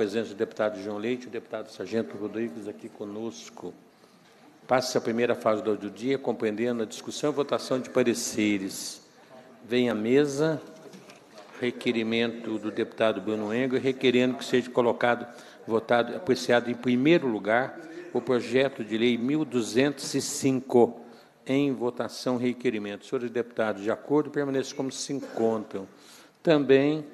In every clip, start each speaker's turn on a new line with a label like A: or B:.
A: presença do deputado João Leite, o deputado Sargento Rodrigues aqui conosco. Passa a primeira fase do dia, compreendendo a discussão e votação de pareceres. Vem à mesa requerimento do deputado Bruno Engel, requerendo que seja colocado, votado, apreciado em primeiro lugar o projeto de lei 1205 em votação requerimento. Senhores deputados, de acordo, permaneçam como se encontram. Também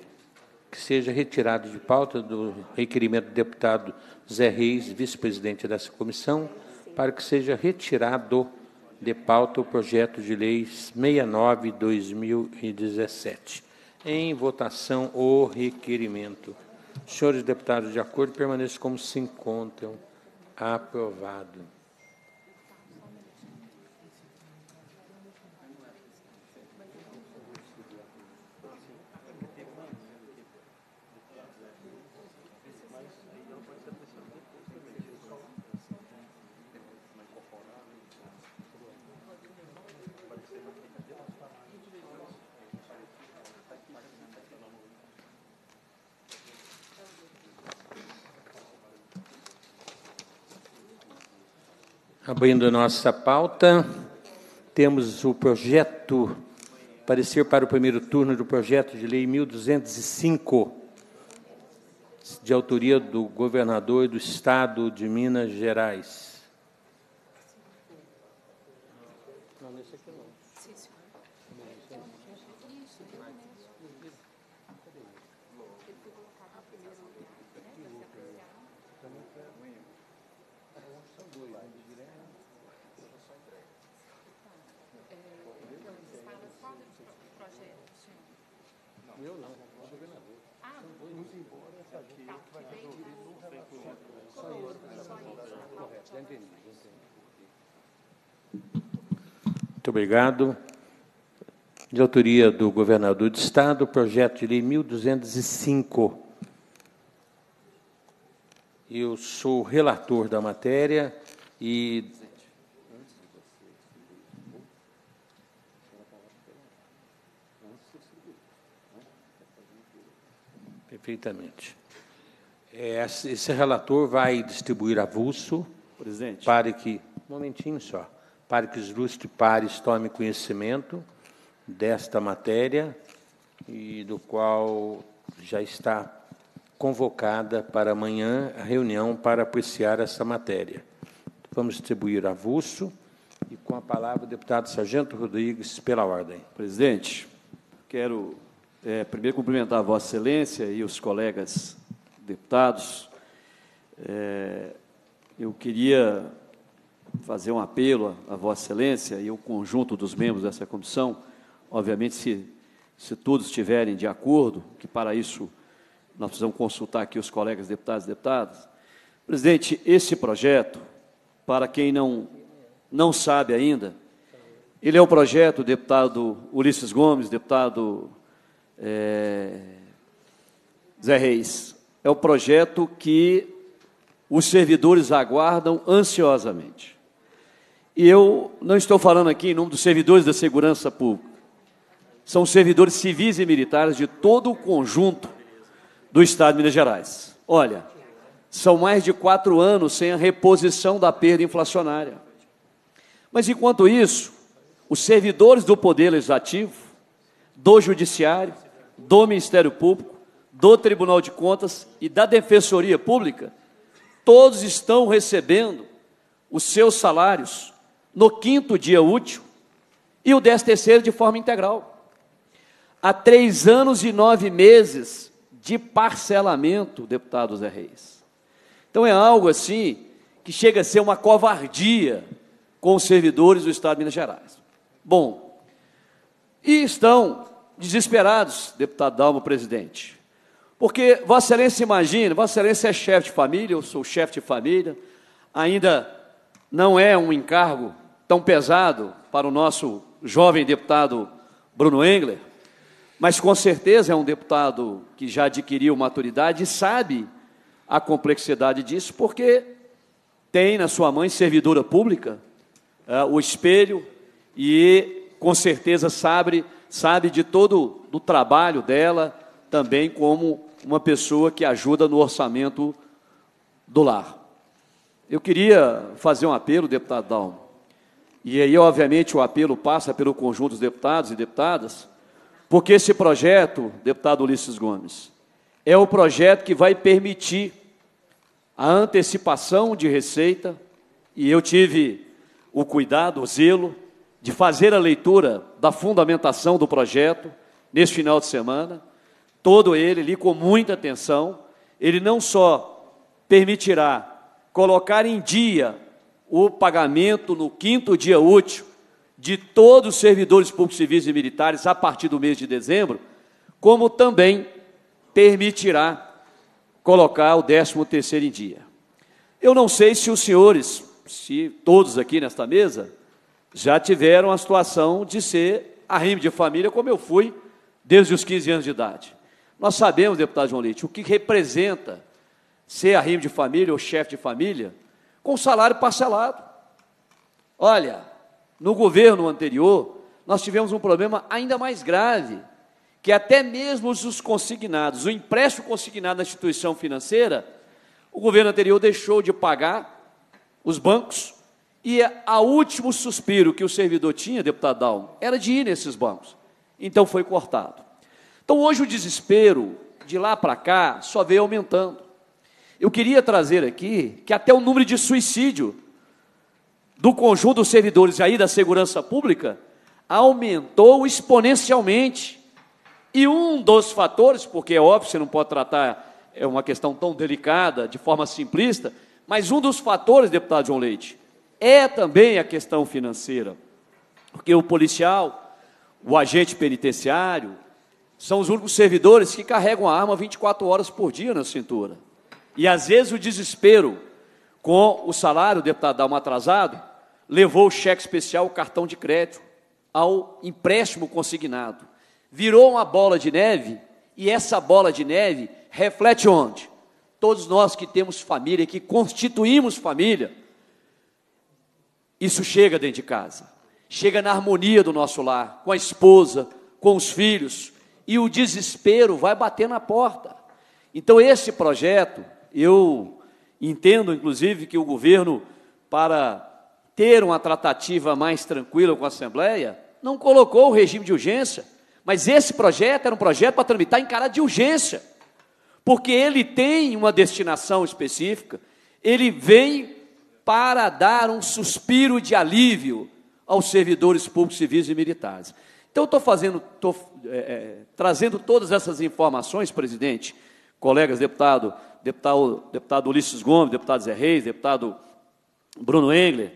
A: que seja retirado de pauta do requerimento do deputado Zé Reis, vice-presidente dessa comissão, para que seja retirado de pauta o projeto de lei 69-2017. Em votação, o requerimento. Senhores deputados, de acordo, permaneçam como se encontram. Aprovado. Abrindo nossa pauta, temos o projeto, parecer para o primeiro turno do projeto de lei 1205, de autoria do governador do Estado de Minas Gerais. Muito obrigado. De autoria do governador do Estado, projeto de lei 1205. Eu sou relator da matéria e Perfeitamente. É, esse relator vai distribuir avulso
B: Presidente.
A: para que. Um momentinho só. Para que os ilustres pares tomem conhecimento desta matéria e do qual já está convocada para amanhã a reunião para apreciar essa matéria. Vamos distribuir avulso e com a palavra o deputado Sargento Rodrigues pela ordem.
B: Presidente, quero é, primeiro cumprimentar Vossa Excelência e os colegas deputados. É, eu queria fazer um apelo a Vossa Excelência e o conjunto dos membros dessa comissão, obviamente, se, se todos estiverem de acordo, que para isso nós precisamos consultar aqui os colegas deputados e deputadas. Presidente, esse projeto, para quem não, não sabe ainda, ele é o projeto do deputado Ulisses Gomes, deputado é, Zé Reis, é o projeto que os servidores aguardam ansiosamente. E eu não estou falando aqui em nome dos servidores da segurança pública. São servidores civis e militares de todo o conjunto do Estado de Minas Gerais. Olha, são mais de quatro anos sem a reposição da perda inflacionária. Mas, enquanto isso, os servidores do Poder Legislativo, do Judiciário, do Ministério Público, do Tribunal de Contas e da Defensoria Pública, todos estão recebendo os seus salários no quinto dia útil e o décimo terceiro de forma integral. Há três anos e nove meses de parcelamento, deputado Zé Reis. Então é algo assim que chega a ser uma covardia com os servidores do Estado de Minas Gerais. Bom, e estão desesperados, deputado Dalmo, presidente. Porque Vossa Excelência imagina, Vossa Excelência é chefe de família, eu sou chefe de família, ainda não é um encargo tão pesado para o nosso jovem deputado Bruno Engler, mas com certeza é um deputado que já adquiriu maturidade e sabe a complexidade disso, porque tem na sua mãe servidora pública uh, o espelho e com certeza sabe sabe de todo o trabalho dela, também como uma pessoa que ajuda no orçamento do lar. Eu queria fazer um apelo, deputado Dalmo, e aí, obviamente, o apelo passa pelo conjunto dos deputados e deputadas, porque esse projeto, deputado Ulisses Gomes, é o projeto que vai permitir a antecipação de receita, e eu tive o cuidado, o zelo, de fazer a leitura da fundamentação do projeto nesse final de semana, todo ele, li com muita atenção, ele não só permitirá colocar em dia o pagamento no quinto dia útil de todos os servidores públicos civis e militares a partir do mês de dezembro, como também permitirá colocar o décimo terceiro em dia. Eu não sei se os senhores, se todos aqui nesta mesa, já tiveram a situação de ser arrimo de família, como eu fui desde os 15 anos de idade. Nós sabemos, deputado João Leite, o que representa ser arrimo de família ou chefe de família com salário parcelado. Olha, no governo anterior, nós tivemos um problema ainda mais grave, que até mesmo os consignados, o empréstimo consignado na instituição financeira, o governo anterior deixou de pagar os bancos e a último suspiro que o servidor tinha, deputado Dalmo, era de ir nesses bancos. Então foi cortado. Então hoje o desespero de lá para cá só veio aumentando. Eu queria trazer aqui que até o número de suicídio do conjunto dos servidores aí da segurança pública aumentou exponencialmente. E um dos fatores, porque é óbvio, você não pode tratar é uma questão tão delicada de forma simplista, mas um dos fatores, deputado João Leite, é também a questão financeira. Porque o policial, o agente penitenciário, são os únicos servidores que carregam a arma 24 horas por dia na cintura. E às vezes o desespero com o salário, o deputado Dalma atrasado, levou o cheque especial, o cartão de crédito, ao empréstimo consignado. Virou uma bola de neve, e essa bola de neve reflete onde? Todos nós que temos família, que constituímos família, isso chega dentro de casa, chega na harmonia do nosso lar, com a esposa, com os filhos, e o desespero vai bater na porta. Então, esse projeto, eu entendo, inclusive, que o governo, para ter uma tratativa mais tranquila com a Assembleia, não colocou o regime de urgência. Mas esse projeto era um projeto para tramitar em cara de urgência, porque ele tem uma destinação específica, ele vem para dar um suspiro de alívio aos servidores públicos, civis e militares. Então, estou fazendo, estou é, é, trazendo todas essas informações, presidente, colegas, deputado, deputado, deputado Ulisses Gomes, deputado Zé Reis, deputado Bruno Engler,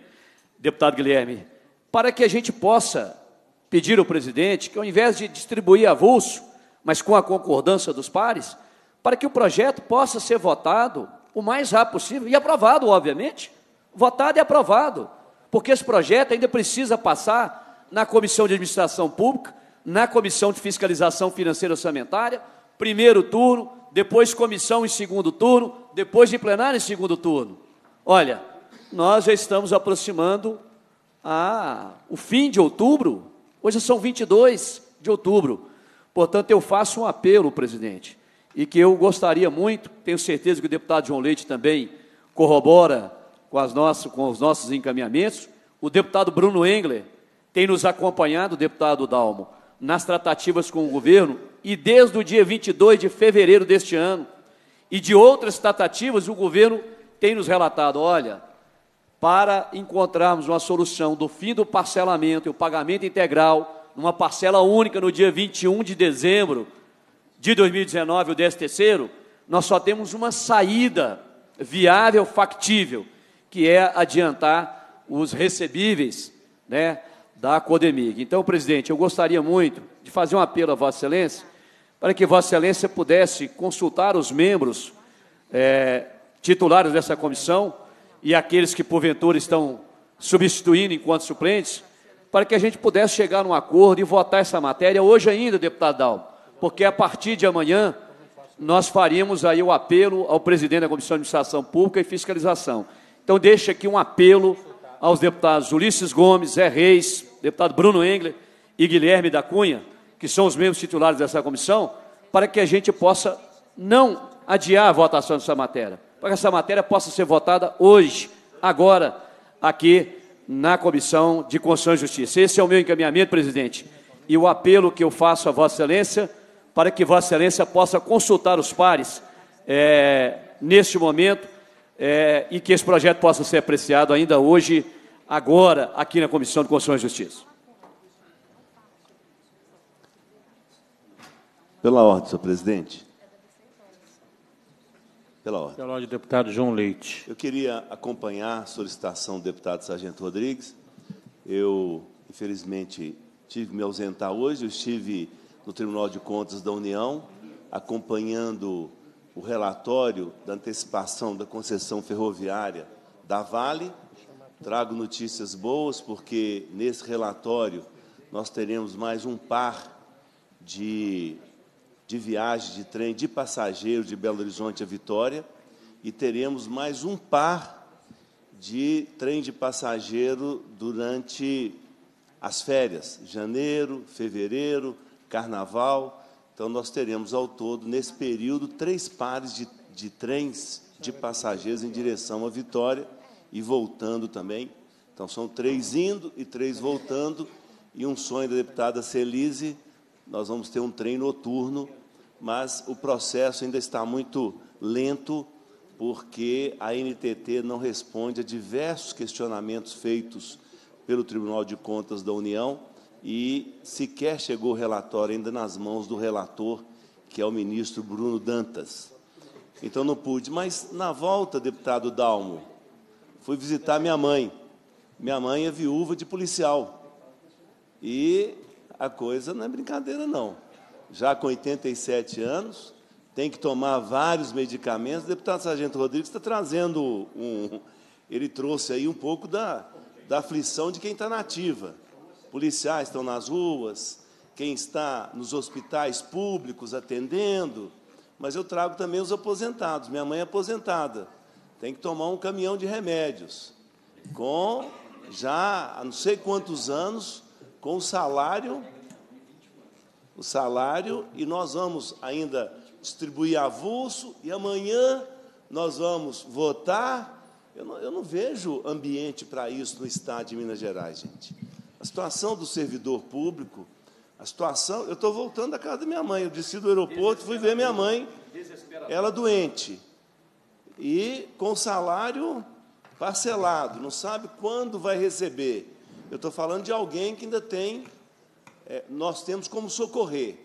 B: deputado Guilherme, para que a gente possa pedir ao presidente que, ao invés de distribuir avulso, mas com a concordância dos pares, para que o projeto possa ser votado o mais rápido possível e aprovado, obviamente. Votado e aprovado, porque esse projeto ainda precisa passar na Comissão de Administração Pública, na Comissão de Fiscalização Financeira Orçamentária, primeiro turno, depois comissão em segundo turno, depois de plenário em segundo turno. Olha, nós já estamos aproximando a, o fim de outubro, hoje são 22 de outubro. Portanto, eu faço um apelo, presidente, e que eu gostaria muito, tenho certeza que o deputado João Leite também corrobora com, as nossas, com os nossos encaminhamentos. O deputado Bruno Engler tem nos acompanhado, deputado Dalmo, nas tratativas com o governo e desde o dia 22 de fevereiro deste ano e de outras tratativas, o governo tem nos relatado: olha, para encontrarmos uma solução do fim do parcelamento e o pagamento integral, numa parcela única no dia 21 de dezembro de 2019, o 13 terceiro, nós só temos uma saída viável, factível, que é adiantar os recebíveis né, da Codemig. Então, presidente, eu gostaria muito de fazer um apelo a Vossa Excelência para que Vossa Excelência pudesse consultar os membros é, titulares dessa comissão e aqueles que porventura estão substituindo enquanto suplentes, para que a gente pudesse chegar num acordo e votar essa matéria hoje ainda, deputado Dal, porque a partir de amanhã nós faríamos aí o apelo ao presidente da Comissão de Administração Pública e Fiscalização. Então deixa aqui um apelo aos deputados Ulisses Gomes, Zé Reis, deputado Bruno Engler e Guilherme da Cunha, que são os membros titulares dessa comissão, para que a gente possa não adiar a votação dessa matéria, para que essa matéria possa ser votada hoje, agora, aqui na Comissão de Constituição e Justiça. Esse é o meu encaminhamento, presidente, e o apelo que eu faço a Vossa Excelência para que Vossa Excelência possa consultar os pares é, neste momento é, e que esse projeto possa ser apreciado ainda hoje, agora, aqui na Comissão de Constituição e Justiça.
C: Pela ordem, senhor presidente.
A: Pela ordem. Pela ordem, deputado João Leite.
C: Eu queria acompanhar a solicitação do deputado Sargento Rodrigues. Eu, infelizmente, tive que me ausentar hoje. Eu estive no Tribunal de Contas da União, acompanhando o relatório da antecipação da concessão ferroviária da Vale. Trago notícias boas, porque nesse relatório nós teremos mais um par de de viagem de trem de passageiros de Belo Horizonte a Vitória e teremos mais um par de trem de passageiro durante as férias, janeiro, fevereiro, carnaval. Então, nós teremos ao todo, nesse período, três pares de, de trens de passageiros em direção à Vitória e voltando também. Então, são três indo e três voltando. E um sonho da deputada Celise, nós vamos ter um trem noturno mas o processo ainda está muito lento, porque a NTT não responde a diversos questionamentos feitos pelo Tribunal de Contas da União e sequer chegou o relatório ainda nas mãos do relator, que é o ministro Bruno Dantas. Então não pude. Mas na volta, deputado Dalmo, fui visitar minha mãe. Minha mãe é viúva de policial. E a coisa não é brincadeira, não já com 87 anos, tem que tomar vários medicamentos. O deputado Sargento Rodrigues está trazendo um. Ele trouxe aí um pouco da, da aflição de quem está nativa. Policiais estão nas ruas, quem está nos hospitais públicos atendendo, mas eu trago também os aposentados. Minha mãe é aposentada, tem que tomar um caminhão de remédios, com já há não sei quantos anos, com o salário o salário e nós vamos ainda distribuir avulso e amanhã nós vamos votar. Eu não, eu não vejo ambiente para isso no Estado de Minas Gerais, gente. A situação do servidor público, a situação. Eu estou voltando da casa da minha mãe. Eu desci do aeroporto, fui ver minha mãe, ela doente. E com salário parcelado, não sabe quando vai receber. Eu estou falando de alguém que ainda tem é, nós temos como socorrer.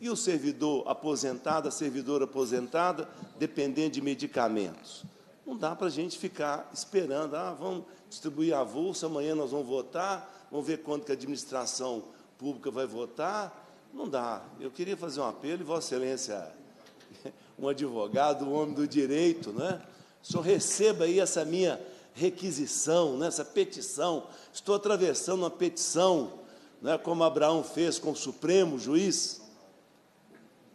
C: E o servidor aposentado, a servidora aposentada, dependendo de medicamentos. Não dá para a gente ficar esperando, ah, vamos distribuir a avulso, amanhã nós vamos votar, vamos ver quando que a administração pública vai votar. Não dá. Eu queria fazer um apelo, e Vossa Excelência, um advogado, um homem do direito, né? O senhor receba aí essa minha requisição, né? essa petição. Estou atravessando uma petição não é como Abraão fez com o Supremo Juiz.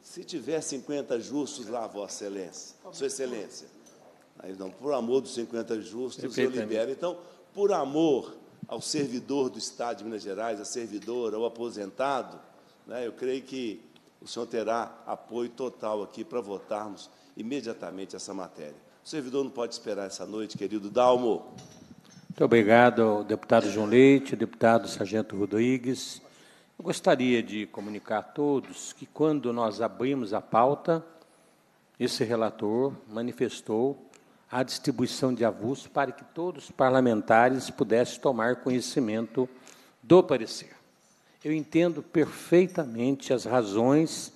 C: Se tiver 50 justos lá, Vossa Excelência, Sua Excelência, aí não, por amor dos 50 justos, eu libero. Então, por amor ao servidor do Estado de Minas Gerais, a servidora, ao aposentado, né, eu creio que o senhor terá apoio total aqui para votarmos imediatamente essa matéria. O servidor não pode esperar essa noite, querido Dalmo.
A: Muito obrigado deputado João Leite, deputado Sargento Rodrigues. Eu gostaria de comunicar a todos que, quando nós abrimos a pauta, esse relator manifestou a distribuição de avulso para que todos os parlamentares pudessem tomar conhecimento do parecer. Eu entendo perfeitamente as razões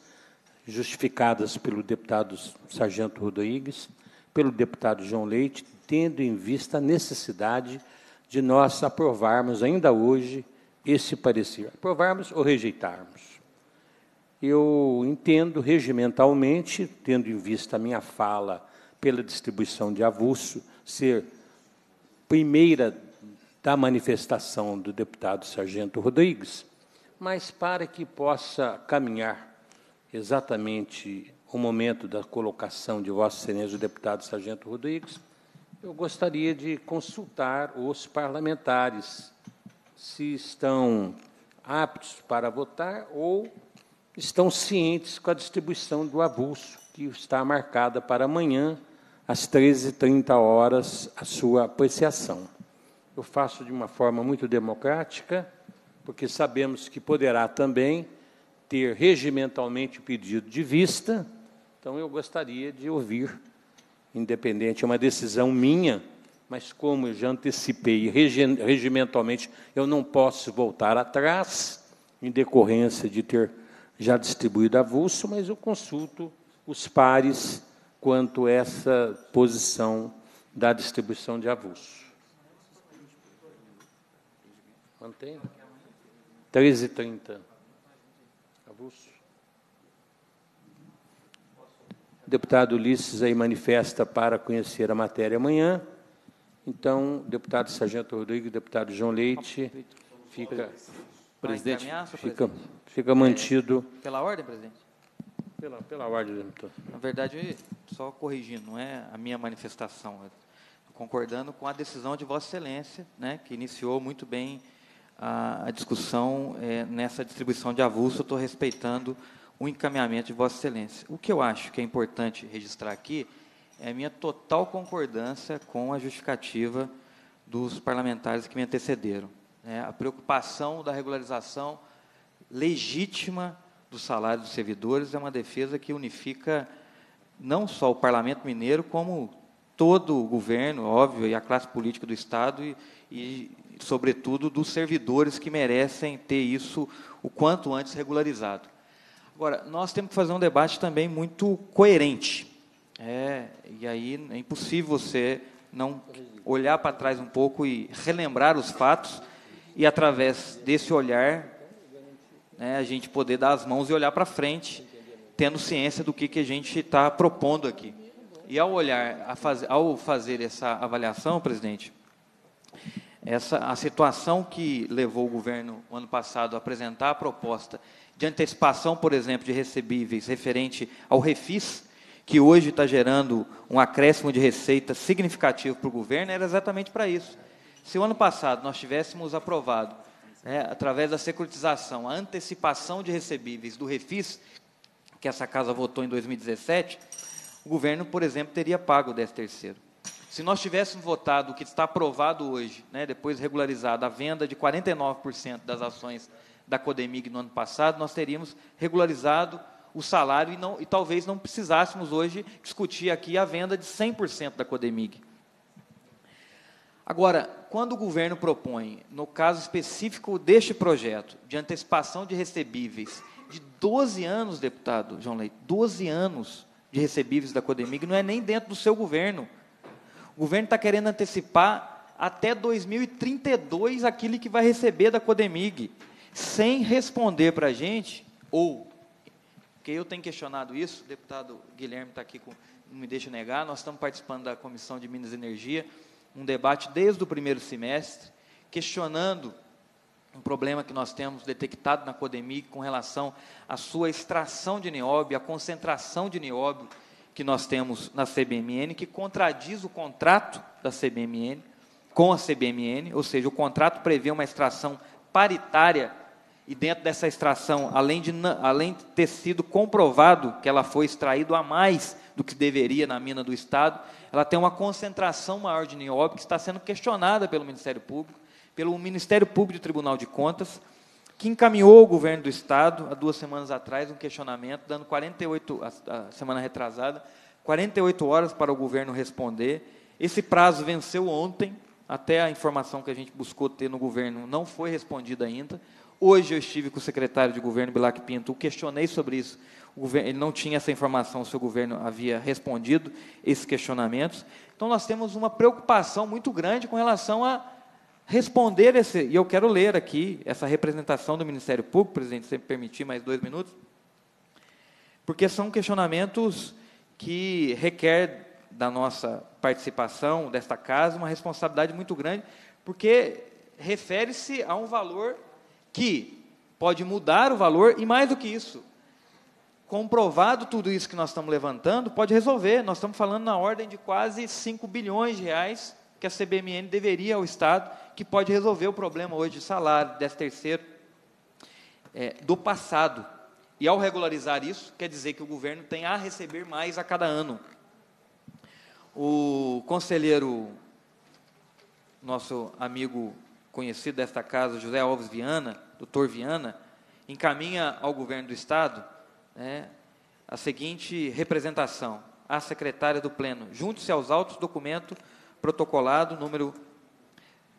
A: justificadas pelo deputado Sargento Rodrigues, pelo deputado João Leite, tendo em vista a necessidade de nós aprovarmos ainda hoje esse parecer, aprovarmos ou rejeitarmos. Eu entendo regimentalmente, tendo em vista a minha fala pela distribuição de avulso, ser primeira da manifestação do deputado Sargento Rodrigues, mas para que possa caminhar exatamente o momento da colocação de Vossa Excelência, o deputado Sargento Rodrigues, eu gostaria de consultar os parlamentares se estão aptos para votar ou estão cientes com a distribuição do avulso que está marcada para amanhã, às 13h30 horas, a sua apreciação. Eu faço de uma forma muito democrática, porque sabemos que poderá também ter regimentalmente pedido de vista, então eu gostaria de ouvir, independente, é uma decisão minha, mas como eu já antecipei regimentalmente, eu não posso voltar atrás, em decorrência de ter já distribuído avulso, mas eu consulto os pares quanto a essa posição da distribuição de avulso. Mantém? 13h30. Avulso. O deputado Ulisses aí manifesta para conhecer a matéria amanhã. Então, deputado Sargento Rodrigues, deputado João Leite, fica, presidente, fica, fica mantido.
D: É, pela ordem, presidente?
A: Pela, pela ordem, deputado.
D: Na verdade, só corrigindo, não é a minha manifestação, é concordando com a decisão de Vossa Excelência, né, que iniciou muito bem a, a discussão é, nessa distribuição de avulso, estou respeitando o encaminhamento de Vossa Excelência. O que eu acho que é importante registrar aqui é a minha total concordância com a justificativa dos parlamentares que me antecederam. É, a preocupação da regularização legítima do salário dos servidores é uma defesa que unifica não só o Parlamento Mineiro, como todo o governo, óbvio, e a classe política do Estado, e, e sobretudo, dos servidores que merecem ter isso o quanto antes regularizado. Agora, nós temos que fazer um debate também muito coerente. É, e aí é impossível você não olhar para trás um pouco e relembrar os fatos e através desse olhar né, a gente poder dar as mãos e olhar para frente, tendo ciência do que, que a gente está propondo aqui. E ao olhar, faz, ao fazer essa avaliação, presidente, essa a situação que levou o governo ano passado a apresentar a proposta de antecipação, por exemplo, de recebíveis referente ao refis, que hoje está gerando um acréscimo de receita significativo para o governo, era exatamente para isso. Se o ano passado nós tivéssemos aprovado, né, através da securitização, a antecipação de recebíveis do refis, que essa casa votou em 2017, o governo, por exemplo, teria pago o 13 terceiro. Se nós tivéssemos votado o que está aprovado hoje, né, depois regularizado, a venda de 49% das ações da Codemig no ano passado, nós teríamos regularizado o salário e, não, e talvez não precisássemos hoje discutir aqui a venda de 100% da Codemig. Agora, quando o governo propõe, no caso específico deste projeto, de antecipação de recebíveis de 12 anos, deputado João Leite, 12 anos de recebíveis da Codemig, não é nem dentro do seu governo. O governo está querendo antecipar até 2032 aquilo que vai receber da Codemig, sem responder para a gente, ou porque eu tenho questionado isso, o deputado Guilherme está aqui, com, não me deixa negar, nós estamos participando da Comissão de Minas e Energia, um debate desde o primeiro semestre, questionando um problema que nós temos detectado na Codemig com relação à sua extração de nióbio, a concentração de nióbio que nós temos na CBMN, que contradiz o contrato da CBMN com a CBMN, ou seja, o contrato prevê uma extração paritária e dentro dessa extração, além de, além de ter sido comprovado que ela foi extraído a mais do que deveria na mina do Estado, ela tem uma concentração maior de nióbio que está sendo questionada pelo Ministério Público, pelo Ministério Público e Tribunal de Contas, que encaminhou ao governo do Estado, há duas semanas atrás, um questionamento, dando 48, a, a semana retrasada, 48 horas para o governo responder. Esse prazo venceu ontem, até a informação que a gente buscou ter no governo não foi respondida ainda. Hoje eu estive com o secretário de governo, Bilac Pinto, o questionei sobre isso. Governo, ele não tinha essa informação, o seu governo havia respondido esses questionamentos. Então nós temos uma preocupação muito grande com relação a responder esse. E eu quero ler aqui essa representação do Ministério Público, presidente, se me permitir mais dois minutos, porque são questionamentos que requer da nossa participação desta casa uma responsabilidade muito grande, porque refere-se a um valor que pode mudar o valor e mais do que isso, comprovado tudo isso que nós estamos levantando, pode resolver. Nós estamos falando na ordem de quase 5 bilhões de reais que a CBMN deveria ao Estado, que pode resolver o problema hoje de salário, desse terceiro, é, do passado. E ao regularizar isso, quer dizer que o governo tem a receber mais a cada ano. O conselheiro, nosso amigo conhecido desta casa, José Alves Viana, doutor Viana, encaminha ao governo do Estado né, a seguinte representação. À secretária do Pleno: junte-se aos autos documento protocolado número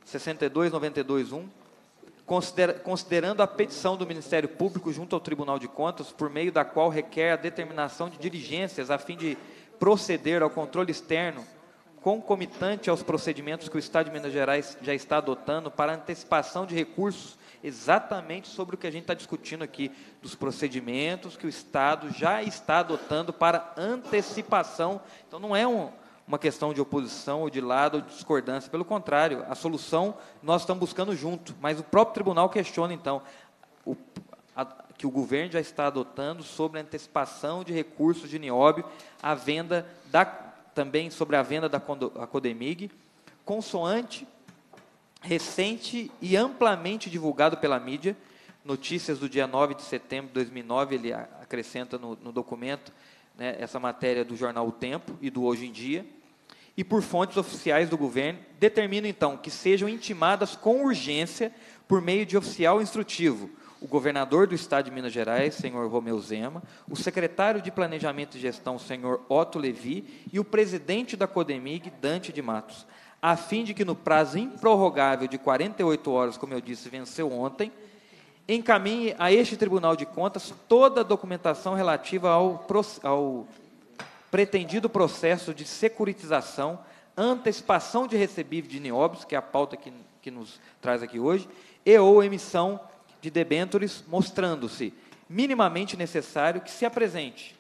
D: 62921, considera, considerando a petição do Ministério Público junto ao Tribunal de Contas, por meio da qual requer a determinação de diligências a fim de proceder ao controle externo concomitante aos procedimentos que o Estado de Minas Gerais já está adotando para antecipação de recursos, exatamente sobre o que a gente está discutindo aqui, dos procedimentos que o Estado já está adotando para antecipação. Então, não é um, uma questão de oposição ou de lado ou de discordância, pelo contrário, a solução nós estamos buscando junto, mas o próprio tribunal questiona, então, o, a, que o governo já está adotando sobre a antecipação de recursos de nióbio, a venda da também sobre a venda da Codemig, consoante recente e amplamente divulgado pela mídia, notícias do dia 9 de setembro de 2009, ele acrescenta no, no documento né, essa matéria do jornal O Tempo e do Hoje em Dia, e por fontes oficiais do governo, determina então que sejam intimadas com urgência, por meio de oficial instrutivo, o governador do estado de Minas Gerais, senhor Romeu Zema, o secretário de Planejamento e Gestão, senhor Otto Levi, e o presidente da Codemig, Dante de Matos, a fim de que no prazo improrrogável de 48 horas, como eu disse, venceu ontem, encaminhe a este Tribunal de Contas toda a documentação relativa ao, ao pretendido processo de securitização, antecipação de recebível de nióbios, que é a pauta que, que nos traz aqui hoje, e ou emissão de debêntures, mostrando-se minimamente necessário que se apresente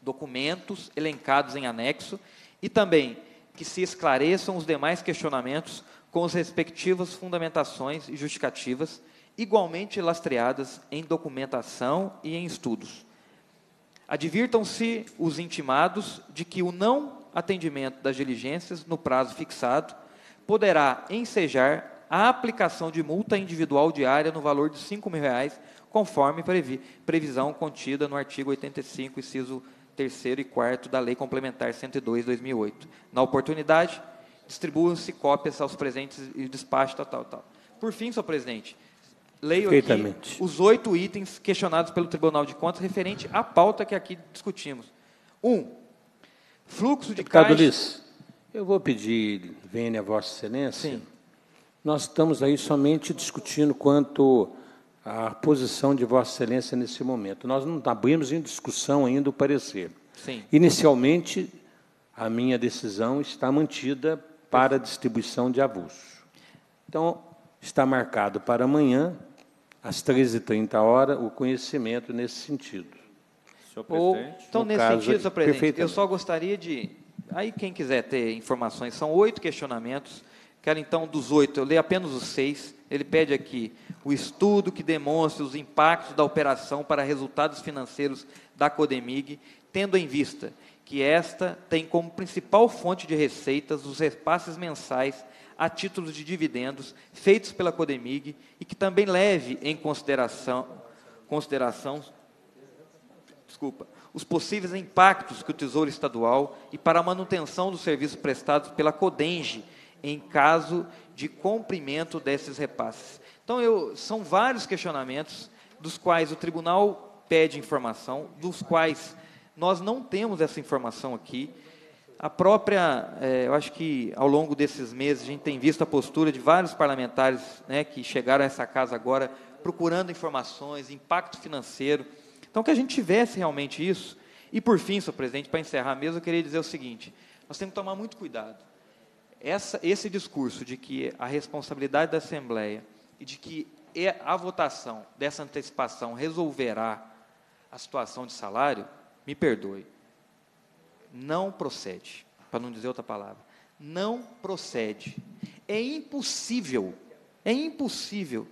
D: documentos elencados em anexo e também que se esclareçam os demais questionamentos com as respectivas fundamentações e justificativas, igualmente lastreadas em documentação e em estudos. Advirtam-se os intimados de que o não atendimento das diligências no prazo fixado poderá ensejar a aplicação de multa individual diária no valor de 5 mil reais, conforme previ, previsão contida no artigo 85, inciso 3 e 4 da Lei Complementar 102, 2008. Na oportunidade, distribuam-se cópias aos presentes e despacho, tal, tal, tal. Por fim, senhor presidente, leio aqui os oito itens questionados pelo Tribunal de Contas referente à pauta que aqui discutimos. Um, fluxo de
A: Deputado caixa... Liz, eu vou pedir, venha a Vossa Excelência, Sim. Nós estamos aí somente discutindo quanto à posição de Vossa Excelência nesse momento. Nós não abrimos em discussão ainda o parecer.
D: Sim.
A: Inicialmente, a minha decisão está mantida para distribuição de abuso. Então, está marcado para amanhã, às 13h30 horas, o conhecimento nesse sentido.
D: Senhor presidente. Ou, então, nesse caso, sentido, senhor presidente, eu só gostaria de. Aí, quem quiser ter informações, são oito questionamentos Quero então dos oito, eu leio apenas os seis. Ele pede aqui o estudo que demonstre os impactos da operação para resultados financeiros da Codemig, tendo em vista que esta tem como principal fonte de receitas os repasses mensais a títulos de dividendos feitos pela Codemig e que também leve em consideração, consideração desculpa, os possíveis impactos que o Tesouro Estadual e para a manutenção dos serviços prestados pela Codenge em caso de cumprimento desses repasses. Então, eu, são vários questionamentos dos quais o tribunal pede informação, dos quais nós não temos essa informação aqui. A própria, é, eu acho que ao longo desses meses a gente tem visto a postura de vários parlamentares né, que chegaram a essa casa agora procurando informações, impacto financeiro. Então, que a gente tivesse realmente isso. E por fim, senhor presidente, para encerrar mesmo, eu queria dizer o seguinte: nós temos que tomar muito cuidado essa, esse discurso de que a responsabilidade da Assembleia e de que a votação dessa antecipação resolverá a situação de salário, me perdoe, não procede, para não dizer outra palavra, não procede. É impossível, é impossível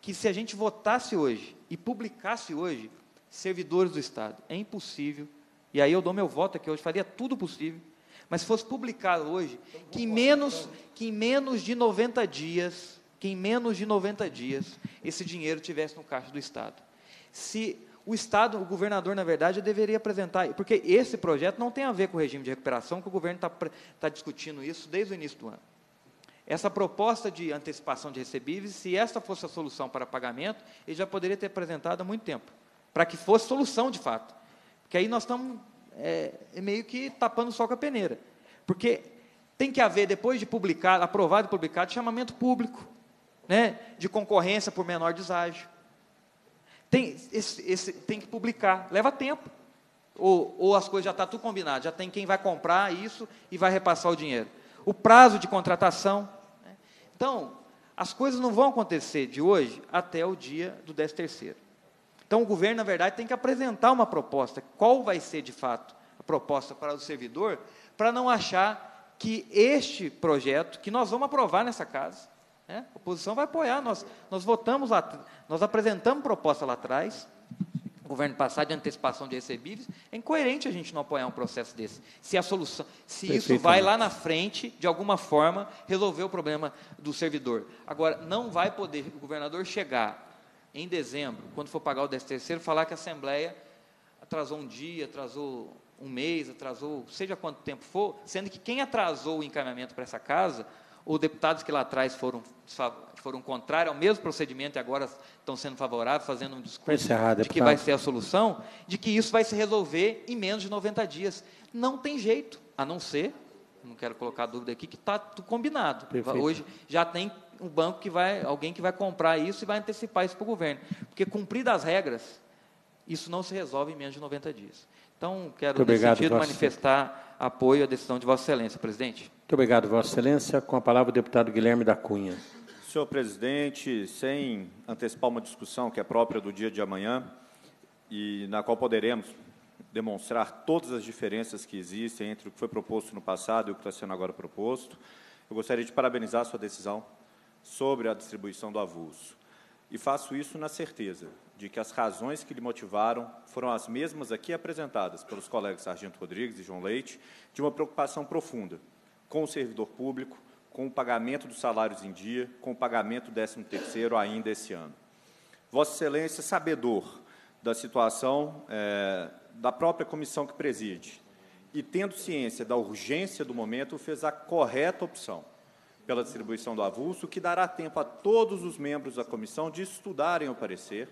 D: que se a gente votasse hoje e publicasse hoje servidores do Estado, é impossível, e aí eu dou meu voto aqui hoje, faria tudo possível mas fosse publicado hoje, que em menos, que em menos de 90 dias, que em menos de 90 dias, esse dinheiro tivesse no caixa do Estado. se o Estado, o governador, na verdade, deveria apresentar, porque esse projeto não tem a ver com o regime de recuperação, que o governo está tá discutindo isso desde o início do ano. Essa proposta de antecipação de recebíveis, se esta fosse a solução para pagamento, ele já poderia ter apresentado há muito tempo, para que fosse solução de fato. Porque aí nós estamos é, meio que tapando sol com a peneira. Porque tem que haver, depois de publicado, aprovado e publicado, chamamento público, né, de concorrência por menor deságio. Tem, esse, esse, tem que publicar, leva tempo. Ou, ou as coisas já estão tá tudo combinado, já tem quem vai comprar isso e vai repassar o dinheiro. O prazo de contratação. Né? Então, as coisas não vão acontecer de hoje até o dia do 13 terceiro. Então, o governo, na verdade, tem que apresentar uma proposta. Qual vai ser, de fato, a proposta para o servidor, para não achar que este projeto, que nós vamos aprovar nessa casa, né? A oposição vai apoiar. Nós, nós votamos lá, nós apresentamos proposta lá atrás, governo passado de antecipação de recebíveis. É incoerente a gente não apoiar um processo desse. Se a solução, se isso vai lá na frente, de alguma forma, resolver o problema do servidor. Agora, não vai poder o governador chegar em dezembro, quando for pagar o 13 terceiro, falar que a Assembleia atrasou um dia, atrasou um mês, atrasou seja quanto tempo for, sendo que quem atrasou o encaminhamento para essa casa ou deputados que lá atrás foram, foram contrários ao mesmo procedimento e agora estão sendo favoráveis, fazendo um discurso
A: encerrar,
D: de que vai ser a solução, de que isso vai se resolver em menos de 90 dias. Não tem jeito, a não ser, não quero colocar dúvida aqui, que está tudo combinado. Perfeito. Hoje já tem um banco que vai, alguém que vai comprar isso e vai antecipar isso para o governo. Porque cumpridas as regras, isso não se resolve em menos de 90 dias. Então, quero, Muito nesse sentido, manifestar apoio à decisão de Vossa Excelência, presidente.
A: Muito obrigado, Vossa Excelência. Com a palavra o deputado Guilherme da Cunha.
E: Senhor presidente, sem antecipar uma discussão que é própria do dia de amanhã e na qual poderemos demonstrar todas as diferenças que existem entre o que foi proposto no passado e o que está sendo agora proposto, eu gostaria de parabenizar a sua decisão sobre a distribuição do avulso. E faço isso na certeza de que as razões que lhe motivaram foram as mesmas aqui apresentadas pelos colegas Sargento Rodrigues e João Leite, de uma preocupação profunda com o servidor público, com o pagamento dos salários em dia, com o pagamento do 13º ainda esse ano. Vossa Excelência, sabedor da situação é, da própria comissão que preside e tendo ciência da urgência do momento, fez a correta opção pela distribuição do avulso, que dará tempo a todos os membros da comissão de estudarem o parecer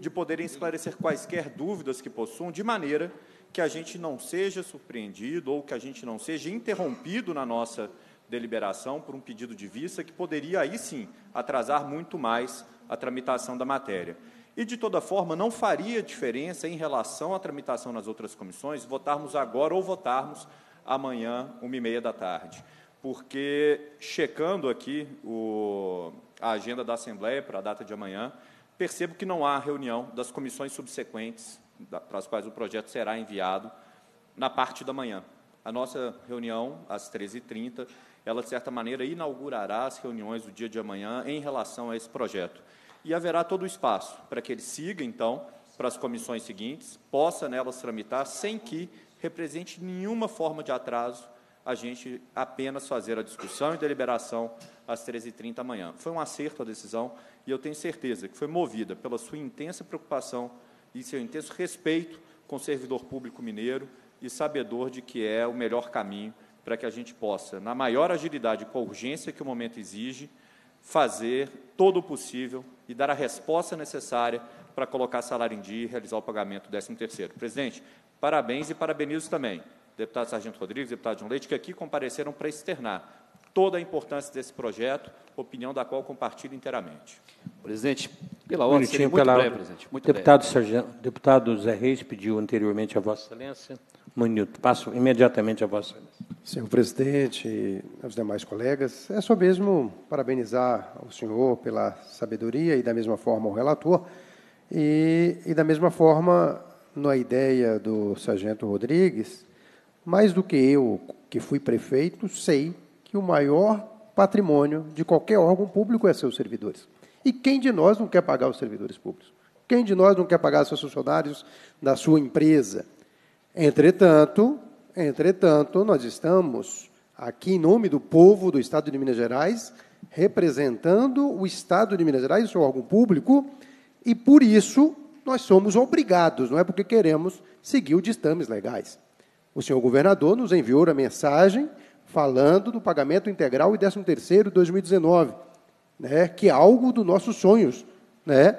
E: de poderem esclarecer quaisquer dúvidas que possuam, de maneira que a gente não seja surpreendido ou que a gente não seja interrompido na nossa deliberação por um pedido de vista que poderia, aí sim, atrasar muito mais a tramitação da matéria. E, de toda forma, não faria diferença em relação à tramitação nas outras comissões votarmos agora ou votarmos amanhã, uma e meia da tarde. Porque, checando aqui o, a agenda da Assembleia para a data de amanhã, percebo que não há reunião das comissões subsequentes para as quais o projeto será enviado na parte da manhã. A nossa reunião, às 13h30, ela, de certa maneira, inaugurará as reuniões do dia de amanhã em relação a esse projeto. E haverá todo o espaço para que ele siga, então, para as comissões seguintes, possa nelas tramitar sem que represente nenhuma forma de atraso a gente apenas fazer a discussão e deliberação às 13h30 amanhã. Foi um acerto a decisão e eu tenho certeza que foi movida pela sua intensa preocupação e seu intenso respeito com o servidor público mineiro e sabedor de que é o melhor caminho para que a gente possa, na maior agilidade e com a urgência que o momento exige, fazer todo o possível e dar a resposta necessária para colocar salário em dia e realizar o pagamento do 13º. Presidente, parabéns e parabenizo também deputado Sargento Rodrigues, deputado João Leite, que aqui compareceram para externar toda a importância desse projeto, opinião da qual compartilho inteiramente.
B: Presidente, pela ordem, muito
A: pela...
B: breve, presidente. Muito
A: deputado, breve. Sargento, deputado Zé Reis pediu anteriormente a Vossa Excelência. Um minuto. Passo imediatamente a Vossa Excelência.
F: Senhor presidente e aos demais colegas, é só mesmo parabenizar o senhor pela sabedoria e, da mesma forma, o relator, e, e da mesma forma, na ideia do Sargento Rodrigues, mais do que eu, que fui prefeito, sei que o maior patrimônio de qualquer órgão público é seus servidores. E quem de nós não quer pagar os servidores públicos? Quem de nós não quer pagar seus funcionários da sua empresa? Entretanto, entretanto, nós estamos aqui em nome do povo do Estado de Minas Gerais, representando o Estado de Minas Gerais, o seu órgão público, e por isso nós somos obrigados, não é porque queremos seguir os ditames legais. O senhor governador nos enviou a mensagem falando do pagamento integral e 13º de 2019, né, que é algo dos nossos sonhos. Né?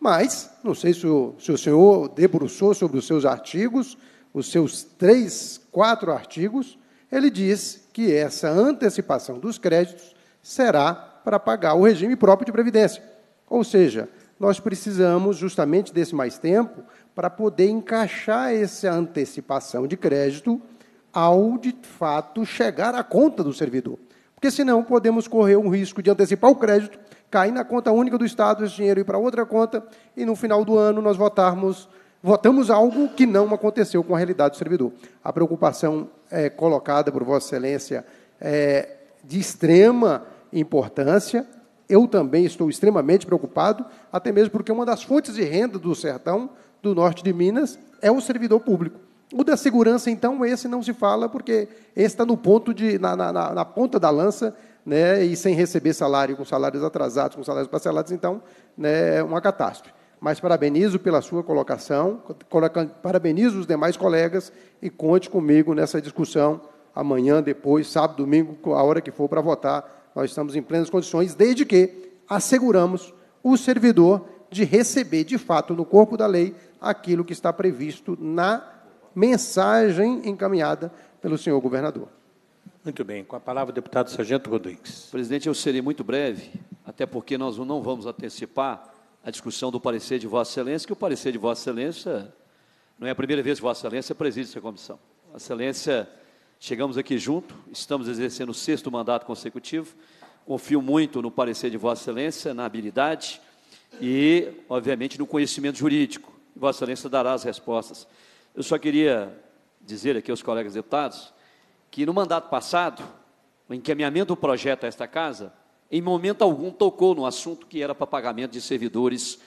F: Mas, não sei se o, se o senhor debruçou sobre os seus artigos, os seus três, quatro artigos, ele diz que essa antecipação dos créditos será para pagar o regime próprio de previdência. Ou seja, nós precisamos justamente desse mais tempo para poder encaixar essa antecipação de crédito ao, de fato, chegar à conta do servidor. Porque senão podemos correr um risco de antecipar o crédito, cair na conta única do Estado, esse dinheiro ir para outra conta, e no final do ano nós votarmos, votamos algo que não aconteceu com a realidade do servidor. A preocupação é, colocada por Vossa Excelência é de extrema importância. Eu também estou extremamente preocupado, até mesmo porque uma das fontes de renda do sertão, do norte de Minas, é o servidor público. O da segurança, então, esse não se fala, porque esse está no ponto de, na, na, na, ponta da lança, né, e sem receber salário, com salários atrasados, com salários parcelados, então, né, é uma catástrofe. Mas parabenizo pela sua colocação, parabenizo os demais colegas e conte comigo nessa discussão amanhã, depois, sábado, domingo, a hora que for para votar. Nós estamos em plenas condições, desde que asseguramos o servidor de receber, de fato, no corpo da lei, aquilo que está previsto na mensagem encaminhada pelo senhor governador.
A: Muito bem. Com a palavra, o deputado Sargento Rodrigues.
B: Presidente, eu serei muito breve, até porque nós não vamos antecipar a discussão do parecer de Vossa Excelência, que o parecer de Vossa Excelência não é a primeira vez que Vossa Excelência preside essa comissão. Vossa Excelência, chegamos aqui junto, estamos exercendo o sexto mandato consecutivo, confio muito no parecer de Vossa Excelência, na habilidade, e, obviamente, no conhecimento jurídico. Vossa Excelência dará as respostas. Eu só queria dizer aqui aos colegas deputados que no mandato passado, o encaminhamento do projeto a esta casa, em momento algum tocou no assunto que era para pagamento de servidores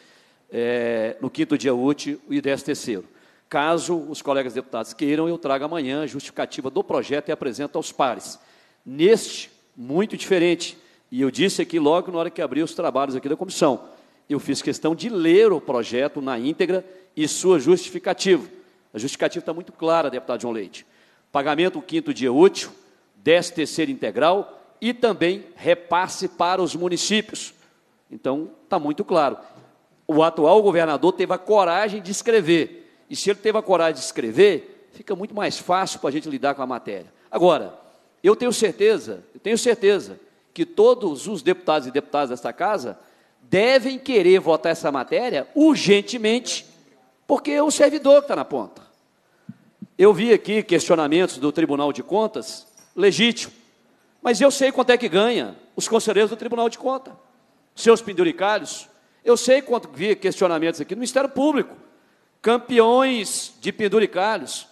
B: é, no quinto dia útil e décimo terceiro. Caso os colegas deputados queiram, eu trago amanhã a justificativa do projeto e apresento aos pares. Neste, muito diferente, e eu disse aqui logo na hora que abri os trabalhos aqui da comissão, eu fiz questão de ler o projeto na íntegra e sua justificativa. A justificativa está muito clara, deputado João Leite. Pagamento o quinto dia útil, décimo terceiro integral e também repasse para os municípios. Então, está muito claro. O atual governador teve a coragem de escrever. E se ele teve a coragem de escrever, fica muito mais fácil para a gente lidar com a matéria. Agora, eu tenho certeza, eu tenho certeza que todos os deputados e deputadas desta casa devem querer votar essa matéria urgentemente, porque é o servidor que está na ponta. Eu vi aqui questionamentos do Tribunal de Contas, legítimo, mas eu sei quanto é que ganha os conselheiros do Tribunal de Contas, seus penduricários. Eu sei quanto vi questionamentos aqui no Ministério Público, campeões de penduricários.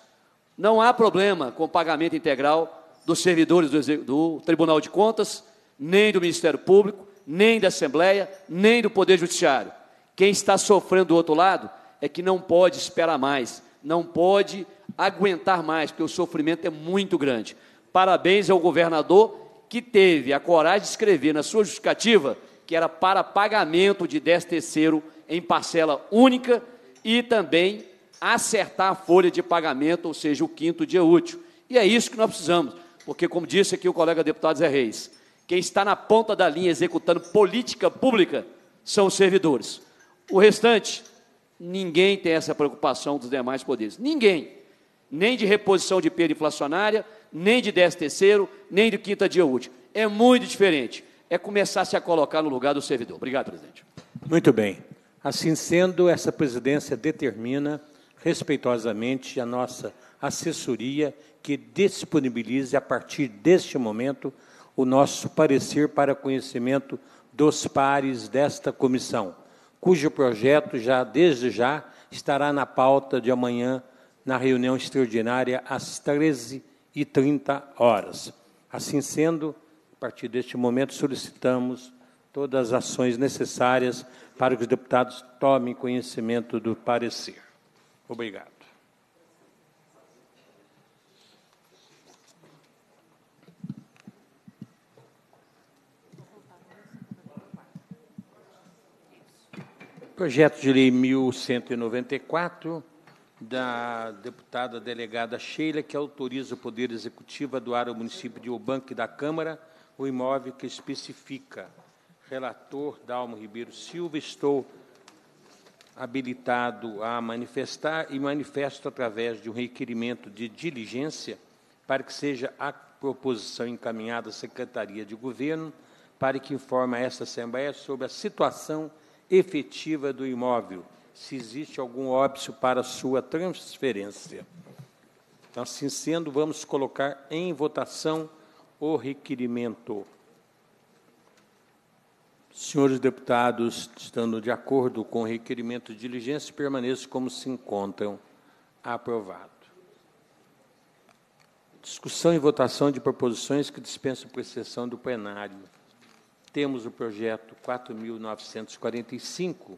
B: Não há problema com o pagamento integral dos servidores do, do Tribunal de Contas, nem do Ministério Público, nem da Assembleia, nem do Poder Judiciário. Quem está sofrendo do outro lado é que não pode esperar mais, não pode aguentar mais, porque o sofrimento é muito grande. Parabéns ao governador que teve a coragem de escrever na sua justificativa que era para pagamento de 10 terceiro em parcela única e também acertar a folha de pagamento, ou seja, o quinto dia útil. E é isso que nós precisamos, porque, como disse aqui o colega deputado Zé Reis, quem está na ponta da linha executando política pública são os servidores. O restante, ninguém tem essa preocupação dos demais poderes. Ninguém. Nem de reposição de perda inflacionária, nem de décimo terceiro, nem de quinta dia útil. É muito diferente. É começar a se colocar no lugar do servidor. Obrigado, presidente.
A: Muito bem. Assim sendo, essa presidência determina respeitosamente a nossa assessoria que disponibilize a partir deste momento o nosso parecer para conhecimento dos pares desta comissão, cujo projeto já desde já estará na pauta de amanhã na reunião extraordinária às 13h30 horas. Assim sendo, a partir deste momento solicitamos todas as ações necessárias para que os deputados tomem conhecimento do parecer. Obrigado. Projeto de Lei 1194, da deputada delegada Sheila, que autoriza o Poder Executivo a doar ao município de Obanque da Câmara o imóvel que especifica. Relator Dalmo Ribeiro Silva, estou habilitado a manifestar e manifesto através de um requerimento de diligência para que seja a proposição encaminhada à Secretaria de Governo para que informe a esta Assembleia sobre a situação efetiva do imóvel, se existe algum óbito para sua transferência. Então, assim sendo, vamos colocar em votação o requerimento. Senhores deputados, estando de acordo com o requerimento de diligência, permaneçam como se encontram. Aprovado. Discussão e votação de proposições que dispensam por exceção do plenário. Temos o projeto 4.945,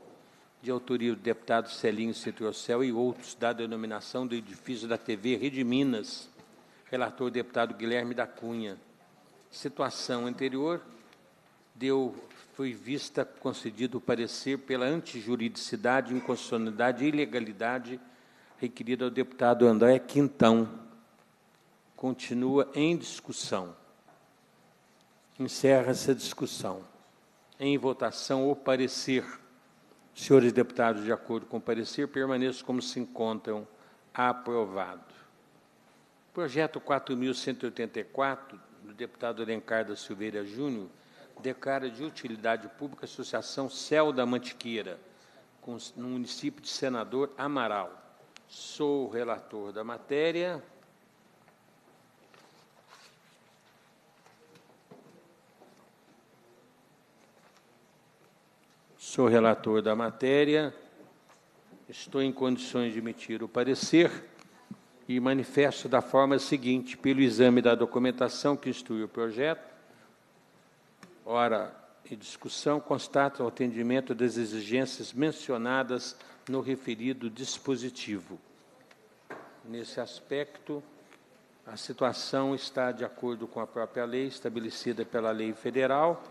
A: de autoria do deputado Celinho Citrocel e outros, da denominação do edifício da TV Rede Minas. Relator deputado Guilherme da Cunha. Situação anterior, deu, foi vista, concedido o parecer pela antijuridicidade, inconstitucionalidade e ilegalidade requerida ao deputado André Quintão. Continua em discussão. Encerra essa discussão. Em votação, o parecer. Senhores deputados, de acordo com o parecer, permaneçam como se encontram. Aprovado. Projeto 4.184, do deputado Alencar da Silveira Júnior, declara de utilidade pública a Associação Céu da Mantiqueira, no município de Senador Amaral. Sou o relator da matéria. Sou relator da matéria, estou em condições de emitir o parecer e manifesto da forma seguinte: pelo exame da documentação que instrui o projeto, ora e discussão, constata o atendimento das exigências mencionadas no referido dispositivo. Nesse aspecto, a situação está de acordo com a própria lei estabelecida pela lei federal,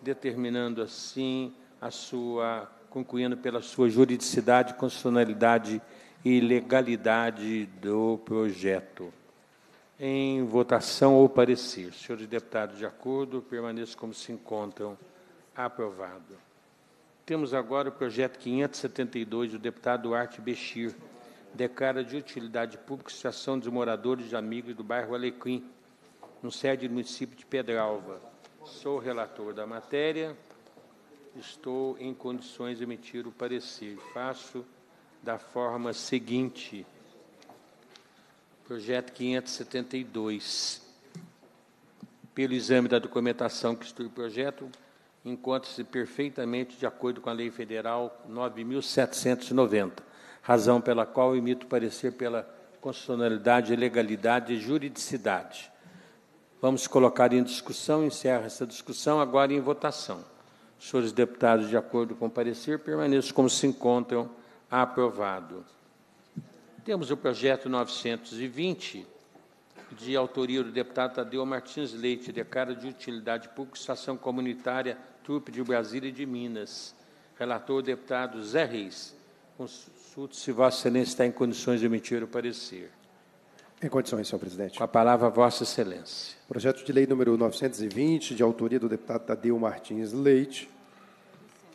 A: determinando assim a sua, concluindo pela sua juridicidade, constitucionalidade e legalidade do projeto. Em votação ou parecer. Senhores deputados, de acordo, permaneçam como se encontram. Aprovado. Temos agora o projeto 572 do deputado Duarte Bechir. Declara de utilidade pública a situação dos moradores de amigos do bairro Alecrim, no sede do município de Pedralva. Sou relator da matéria estou em condições de emitir o parecer. Faço da forma seguinte. Projeto 572. Pelo exame da documentação que instrui o projeto, encontra-se perfeitamente de acordo com a Lei Federal 9.790, razão pela qual emito parecer pela constitucionalidade, legalidade e juridicidade. Vamos colocar em discussão, encerra essa discussão, agora em votação. Senhores deputados, de acordo com o parecer, permaneçam como se encontram. Aprovado. Temos o projeto 920, de autoria do deputado Tadeu Martins Leite, declara de utilidade pública estação comunitária Trupe de Brasília e de Minas. Relator, deputado Zé Reis. Consulte se Vossa Excelência está em condições de emitir o parecer.
F: Em condições, senhor presidente.
A: Com a palavra, Vossa Excelência.
F: Projeto de lei número 920, de autoria do deputado Tadeu Martins Leite,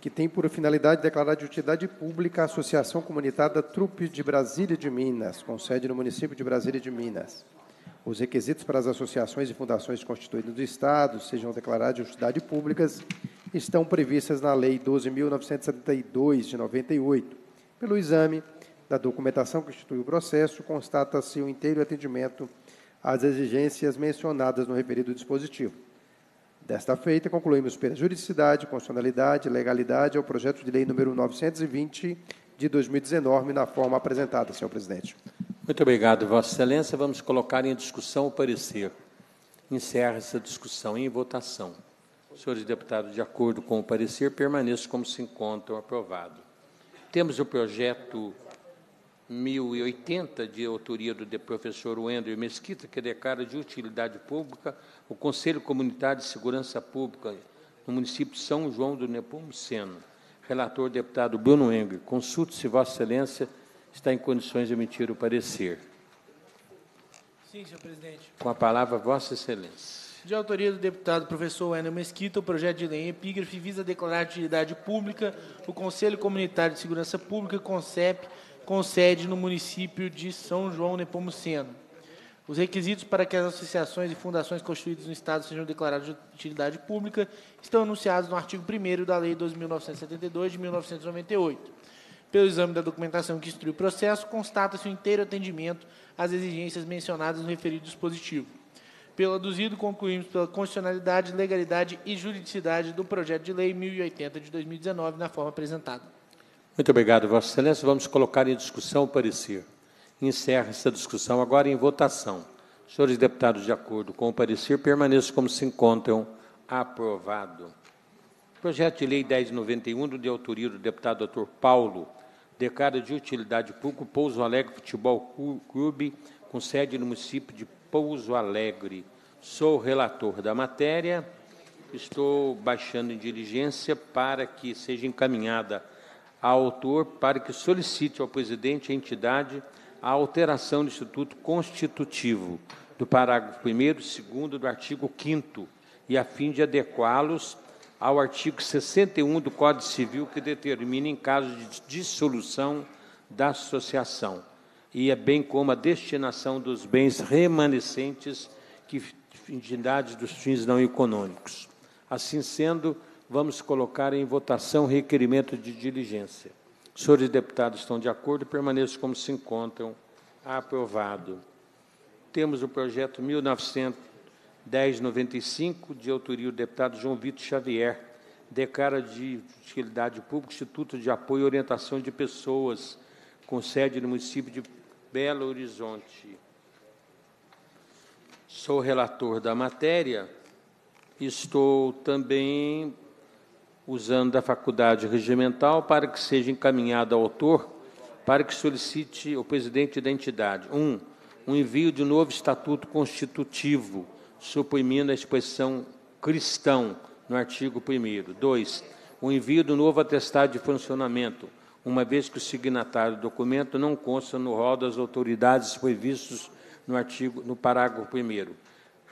F: que tem por finalidade declarar de utilidade pública a Associação Comunitária Trupe de Brasília de Minas, com sede no município de Brasília de Minas. Os requisitos para as associações e fundações constituídas do Estado sejam declaradas de utilidade públicas estão previstas na Lei 12.972, de 98. Pelo exame da documentação que institui o processo, constata-se o inteiro atendimento às exigências mencionadas no referido dispositivo. Desta feita, concluímos pela juridicidade, constitucionalidade e legalidade ao projeto de lei número 920 de 2019, na forma apresentada, senhor presidente.
A: Muito obrigado, Vossa Excelência. Vamos colocar em discussão o parecer. Encerra essa discussão em votação. Senhores deputados, de acordo com o parecer, permaneçam como se encontram aprovado. Temos o projeto 1080, de autoria do professor Wender Mesquita, que declara de utilidade pública o Conselho Comunitário de Segurança Pública no município de São João do Nepomuceno. Relator, deputado Bruno Engel. Consulte se Vossa Excelência está em condições de emitir o parecer.
G: Sim, senhor presidente.
A: Com a palavra, Vossa Excelência.
G: De autoria do deputado professor Wendel Mesquita, o projeto de lei em epígrafe visa declarar de utilidade pública o Conselho Comunitário de Segurança Pública, CONCEP, com sede no município de São João Nepomuceno. Os requisitos para que as associações e fundações constituídas no Estado sejam declaradas de utilidade pública estão anunciados no artigo 1 da Lei 2.972 de 1998. Pelo exame da documentação que instrui o processo, constata-se o inteiro atendimento às exigências mencionadas no referido dispositivo. Pelo aduzido, concluímos pela constitucionalidade, legalidade e juridicidade do projeto de lei 1080 de 2019 na forma apresentada.
A: Muito obrigado, Vossa Excelência. Vamos colocar em discussão o parecer. Encerra essa discussão agora em votação. Senhores deputados, de acordo com o parecer, permaneçam como se encontram. Aprovado. Projeto de Lei 1091, de autoria do deputado Dr. Paulo, declara de utilidade pública Pouso Alegre Futebol Clube, com sede no município de Pouso Alegre. Sou relator da matéria. Estou baixando em diligência para que seja encaminhada ao autor para que solicite ao presidente a entidade a alteração do Instituto Constitutivo do parágrafo 1 e 2 do artigo 5 e a fim de adequá-los ao artigo 61 do Código Civil, que determina em caso de dissolução da associação, e é bem como a destinação dos bens remanescentes que entidades dos fins não econômicos. Assim sendo, vamos colocar em votação requerimento de diligência. Os senhores deputados estão de acordo? Permaneçam como se encontram. Aprovado. Temos o projeto 1995, de autoria do deputado João Vitor Xavier, declara de utilidade pública Instituto de Apoio e Orientação de Pessoas, com sede no município de Belo Horizonte. Sou relator da matéria, estou também usando da faculdade regimental para que seja encaminhado ao autor para que solicite o presidente da entidade. Um, um envio de novo estatuto constitutivo, suprimindo a expressão cristão no artigo 1 Dois, o envio do novo atestado de funcionamento, uma vez que o signatário do documento não consta no rol das autoridades previstos no artigo no parágrafo 1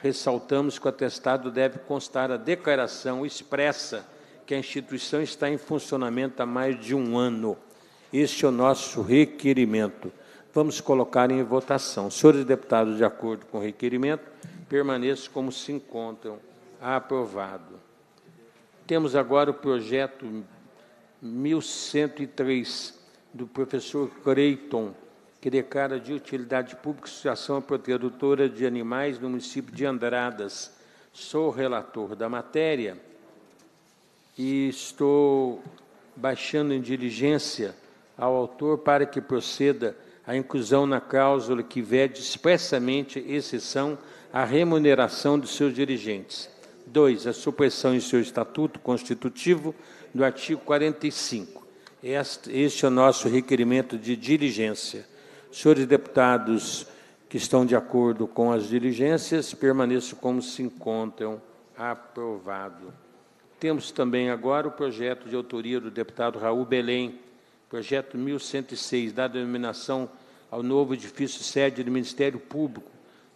A: Ressaltamos que o atestado deve constar a declaração expressa que a instituição está em funcionamento há mais de um ano. Este é o nosso requerimento. Vamos colocar em votação. Senhores deputados, de acordo com o requerimento, permaneçam como se encontram. Aprovado. Temos agora o projeto 1103 do professor Creighton, que declara de utilidade pública a Associação Protetora de Animais no município de Andradas. Sou relator da matéria e estou baixando em diligência ao autor para que proceda a inclusão na cláusula que vede expressamente exceção à remuneração de seus dirigentes. 2. A supressão em seu estatuto constitutivo do artigo 45. Este, este é o nosso requerimento de diligência. Senhores deputados que estão de acordo com as diligências, permaneçam como se encontram. Aprovado. Temos também agora o projeto de autoria do deputado Raul Belém, projeto 1106, da denominação ao novo edifício sede do Ministério Público,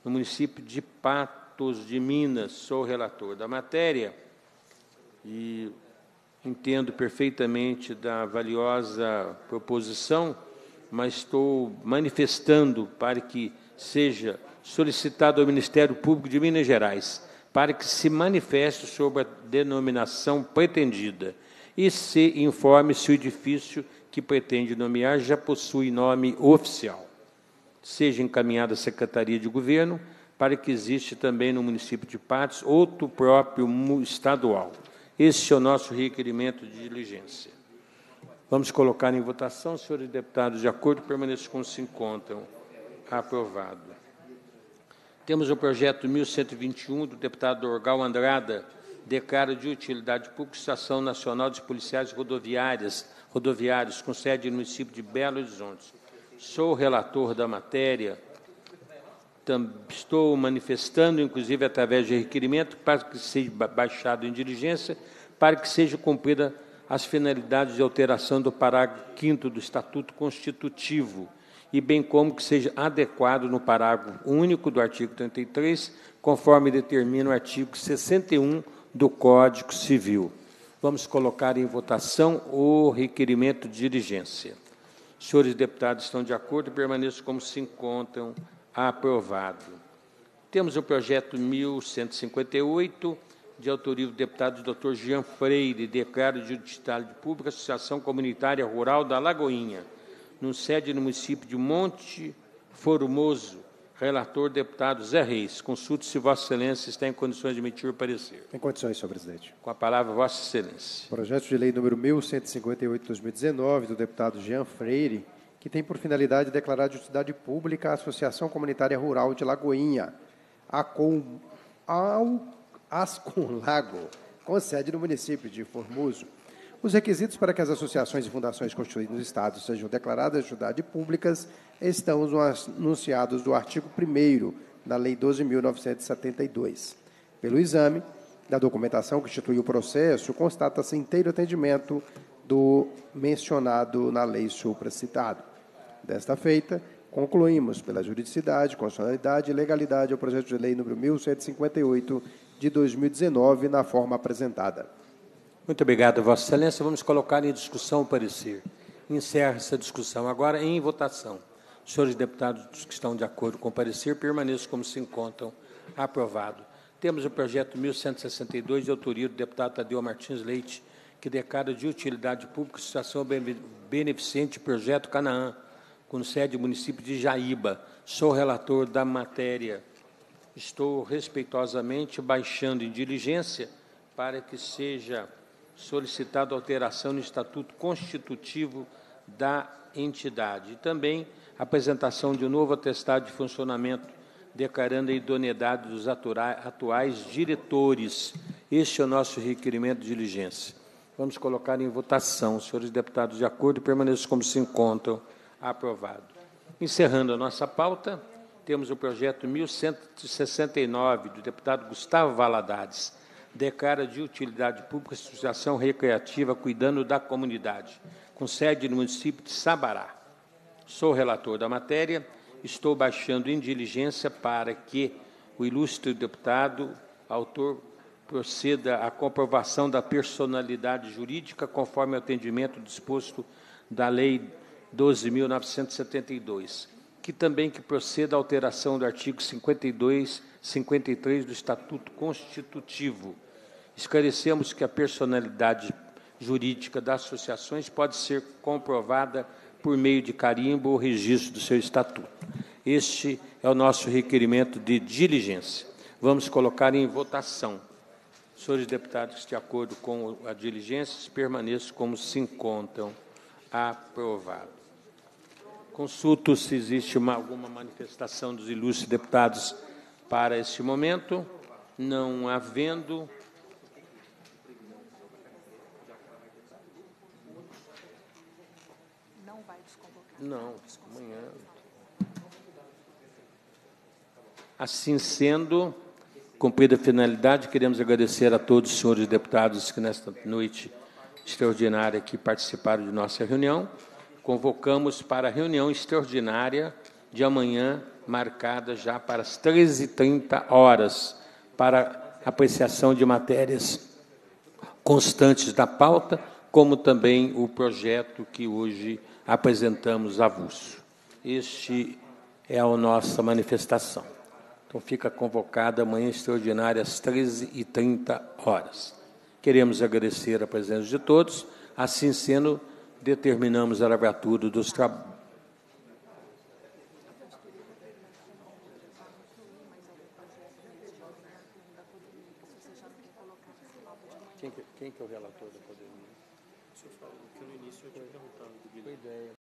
A: no município de Patos de Minas. Sou relator da matéria e entendo perfeitamente da valiosa proposição, mas estou manifestando para que seja solicitado ao Ministério Público de Minas Gerais para que se manifeste sobre a denominação pretendida e se informe se o edifício que pretende nomear já possui nome oficial. Seja encaminhada à Secretaria de Governo para que existe também no município de Patos outro próprio estadual. Esse é o nosso requerimento de diligência. Vamos colocar em votação, senhores deputados, de acordo, permaneçam como se encontram. Aprovado. Temos o projeto 1121 do deputado Orgal Andrada, declara de utilidade pública Estação Nacional dos Policiais Rodoviárias, Rodoviários, com sede no município de Belo Horizonte. Sou relator da matéria, estou manifestando, inclusive através de requerimento, para que seja baixado em diligência, para que seja cumprida as finalidades de alteração do parágrafo 5 do Estatuto Constitutivo, e bem como que seja adequado no parágrafo único do artigo 33, conforme determina o artigo 61 do Código Civil. Vamos colocar em votação o requerimento de diligência. Senhores deputados estão de acordo? Permaneçam como se encontram. Aprovado. Temos o projeto 1158, de autoria do deputado Dr. Jean Freire, declaro de utilidade pública Associação Comunitária Rural da Lagoinha, no sede no município de Monte Formoso. Relator, deputado Zé Reis. Consulte se Vossa Excelência está em condições de emitir o parecer.
F: Em condições, senhor presidente.
A: Com a palavra, Vossa Excelência.
F: Projeto de lei número 1158-2019, do deputado Jean Freire, que tem por finalidade declarar de utilidade pública a Associação Comunitária Rural de Lagoinha, a com, ao Ascom Lago, com sede no município de Formoso. Os requisitos para que as associações e fundações constituídas no Estado sejam declaradas de utilidade públicas estão anunciados do artigo 1 da Lei 12.972. Pelo exame da documentação que institui o processo, constata-se inteiro atendimento do mencionado na lei supracitado. Desta feita, concluímos pela juridicidade, constitucionalidade e legalidade o projeto de lei número 1158 de 2019 na forma apresentada.
A: Muito obrigado, Vossa Excelência. Vamos colocar em discussão o parecer. Encerra essa discussão. Agora, em votação. Senhores deputados que estão de acordo com o parecer, permaneçam como se encontram. Aprovado. Temos o projeto 1162, de autoria do deputado Tadeu Martins Leite, que declara de utilidade pública a situação beneficente Projeto Canaã, com sede no município de Jaíba. Sou relator da matéria. Estou respeitosamente baixando em diligência para que seja solicitado alteração no estatuto constitutivo da entidade. E também apresentação de um novo atestado de funcionamento, declarando a idoneidade dos atuais diretores. Este é o nosso requerimento de diligência. Vamos colocar em votação. Senhores deputados, de acordo, permaneçam como se encontram. Aprovado. Encerrando a nossa pauta, temos o projeto 1169, do deputado Gustavo Valadares declara de utilidade pública a Associação Recreativa Cuidando da Comunidade, com sede no município de Sabará. Sou relator da matéria, estou baixando em diligência para que o ilustre deputado, autor, proceda à comprovação da personalidade jurídica conforme o atendimento disposto da Lei 12.972, que também que proceda à alteração do artigo 52, 53 do Estatuto Constitutivo, esclarecemos que a personalidade jurídica das associações pode ser comprovada por meio de carimbo ou registro do seu estatuto. Este é o nosso requerimento de diligência. Vamos colocar em votação. Senhores deputados, de acordo com a diligência, permaneçam como se encontram. Aprovado. Consulto se existe uma, alguma manifestação dos ilustres deputados para este momento. Não havendo, Não, amanhã. Assim sendo, cumprida a finalidade, queremos agradecer a todos os senhores deputados que nesta noite extraordinária que participaram de nossa reunião. Convocamos para a reunião extraordinária de amanhã, marcada já para as 13h30 horas, para apreciação de matérias constantes da pauta, como também o projeto que hoje apresentamos avulso. Este é a nossa manifestação. Então fica convocada amanhã extraordinária às 13h30 horas. Queremos agradecer a presença de todos. Assim sendo, determinamos a lavratura dos trabalhos.